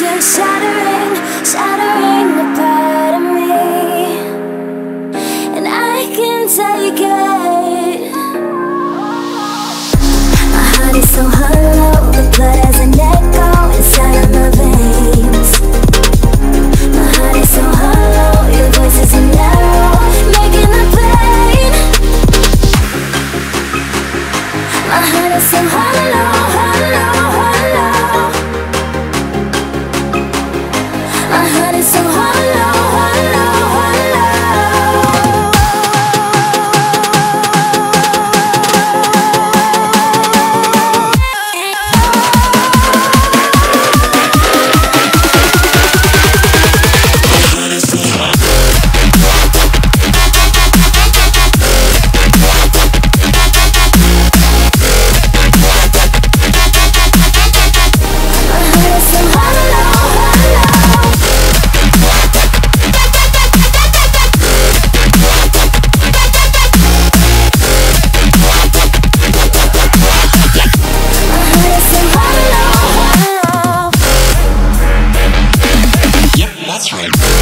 You're shattering, shattering. that's right.